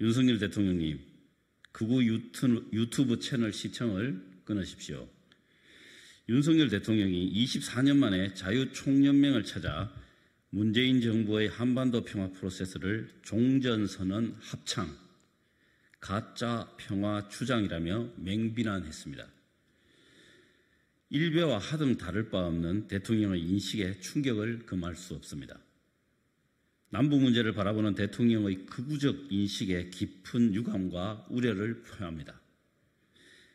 윤석열 대통령님, 극우 유튜브 채널 시청을 끊으십시오. 윤석열 대통령이 24년 만에 자유총연맹을 찾아 문재인 정부의 한반도 평화 프로세스를 종전선언 합창, 가짜 평화 주장이라며 맹비난했습니다. 일베와 하등 다를 바 없는 대통령의 인식에 충격을 금할 수 없습니다. 남북 문제를 바라보는 대통령의 극우적 인식에 깊은 유감과 우려를 표합니다.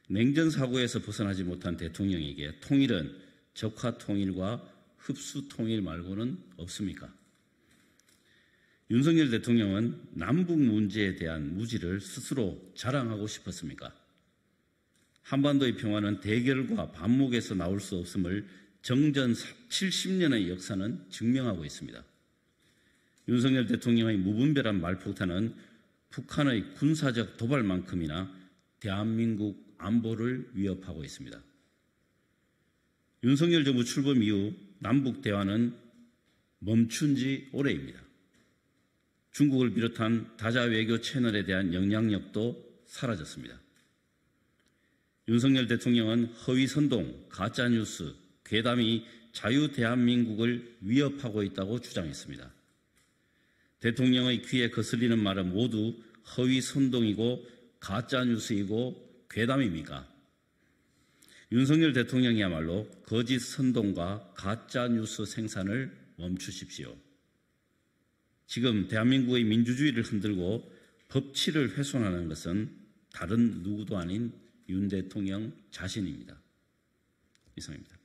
냉전 사고에서 벗어나지 못한 대통령에게 통일은 적화 통일과 흡수 통일 말고는 없습니까? 윤석열 대통령은 남북 문제에 대한 무지를 스스로 자랑하고 싶었습니까? 한반도의 평화는 대결과 반목에서 나올 수 없음을 정전 70년의 역사는 증명하고 있습니다. 윤석열 대통령의 무분별한 말폭탄은 북한의 군사적 도발만큼이나 대한민국 안보를 위협하고 있습니다. 윤석열 정부 출범 이후 남북 대화는 멈춘 지 오래입니다. 중국을 비롯한 다자 외교 채널에 대한 영향력도 사라졌습니다. 윤석열 대통령은 허위 선동, 가짜 뉴스, 괴담이 자유 대한민국을 위협하고 있다고 주장했습니다. 대통령의 귀에 거슬리는 말은 모두 허위 선동이고 가짜 뉴스이고 괴담입니까? 윤석열 대통령이야말로 거짓 선동과 가짜 뉴스 생산을 멈추십시오. 지금 대한민국의 민주주의를 흔들고 법치를 훼손하는 것은 다른 누구도 아닌 윤 대통령 자신입니다. 이상입니다.